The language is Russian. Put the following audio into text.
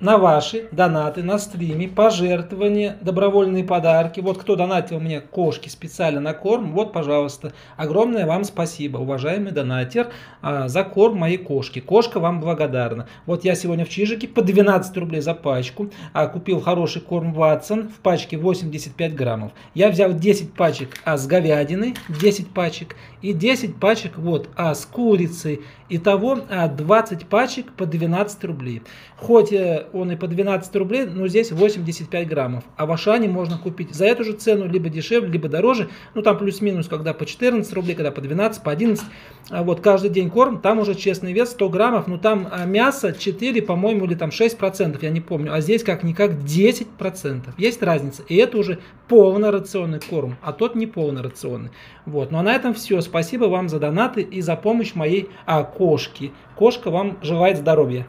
на ваши донаты на стриме, пожертвования, добровольные подарки. Вот кто донатил мне кошки специально на корм, вот, пожалуйста, огромное вам спасибо, уважаемый донатер, а, за корм моей кошки. Кошка вам благодарна. Вот я сегодня в Чижике по 12 рублей за пачку а, купил хороший корм Ватсон в пачке 85 граммов. Я взял 10 пачек а, с говядиной, 10 пачек и 10 пачек вот а, с курицей. Итого а, 20 пачек по 12 рублей. Хоть э, он и по 12 рублей, но здесь 85 граммов. А в Ашане можно купить за эту же цену, либо дешевле, либо дороже. Ну там плюс-минус, когда по 14 рублей, когда по 12, по 11. А вот каждый день корм, там уже честный вес 100 граммов, но там а, мясо 4, по-моему, или там 6 процентов, я не помню. А здесь как-никак 10 процентов. Есть разница. И это уже полнорационный корм, а тот не полнорационный. Вот. Ну а на этом все. Спасибо вам за донаты и за помощь моей а, кошке. Кошка вам желает здоровья.